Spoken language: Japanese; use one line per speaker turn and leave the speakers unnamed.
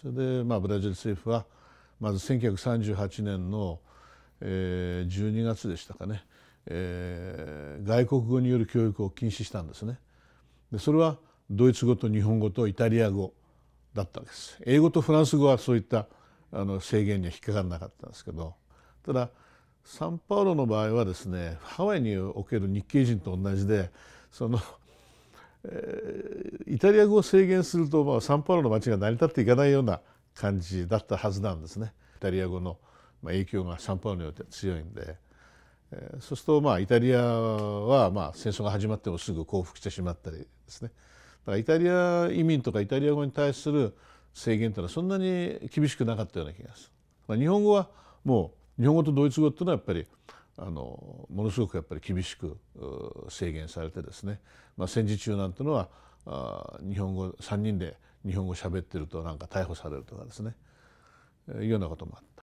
それでまあブラジル政府はまず1938年の、えー、12月でしたかね、えー、外国語による教育を禁止したんですね。でそれはドイツ語と日本語とイタリア語だったわけです。英語とフランス語はそういったあの制限には引っかからなかったんですけどただサンパウロの場合はですねハワイにおける日系人と同じでその、え、イタリア語を制限すると、まあ、サンパウロの街が成り立っていかないような感じだったはずなんですね。イタリア語の影響がサンパウロによって強いんで、えー、そうするとまあイタリアはまあ戦争が始まってもすぐ降伏してしまったりですねだからイタリア移民とかイタリア語に対する制限というのはそんなに厳しくなかったような気がする。まあ、日本語はもう日本語とドイツ語っていうのはやっぱりあのものすごくやっぱり厳しく制限されてですね、まあ、戦時中なんていうのは日本語3人で日本語喋ってるとなんか逮捕されるとかですねいうようなこともあった。